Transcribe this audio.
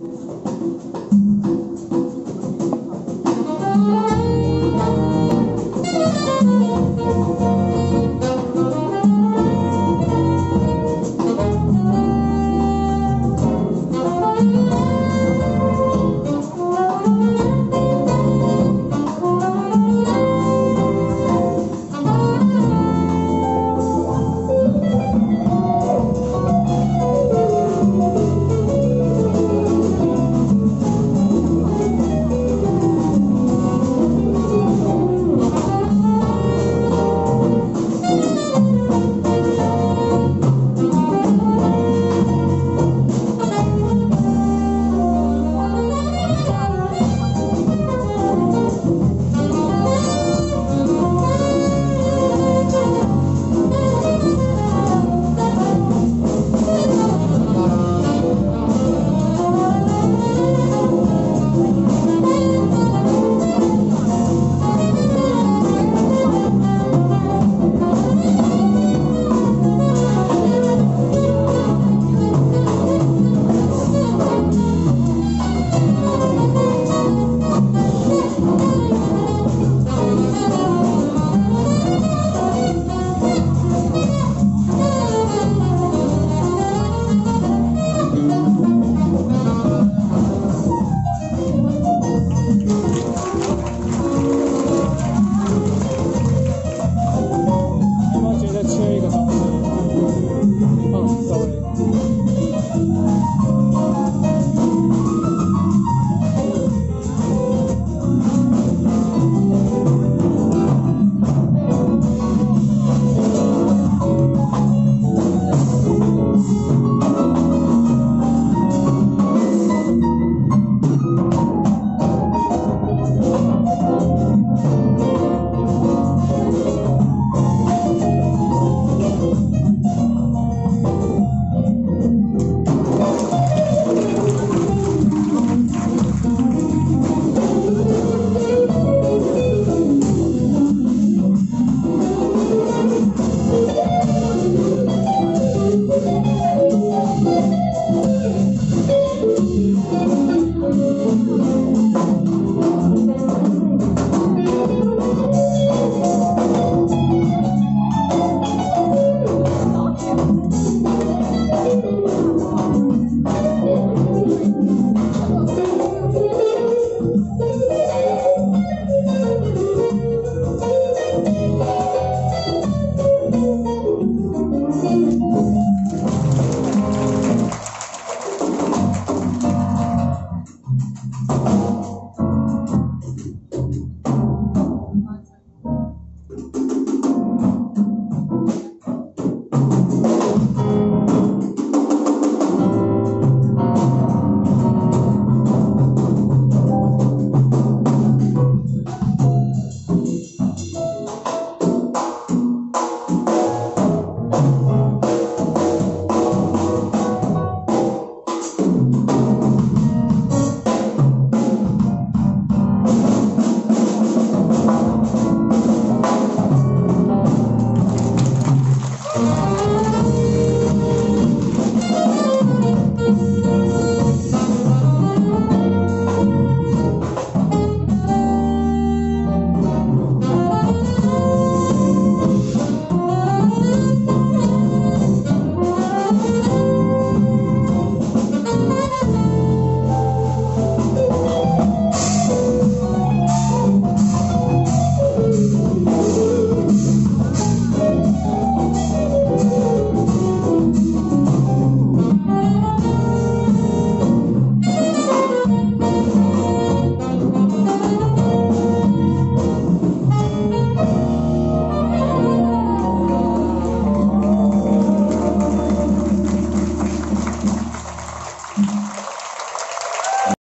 う Música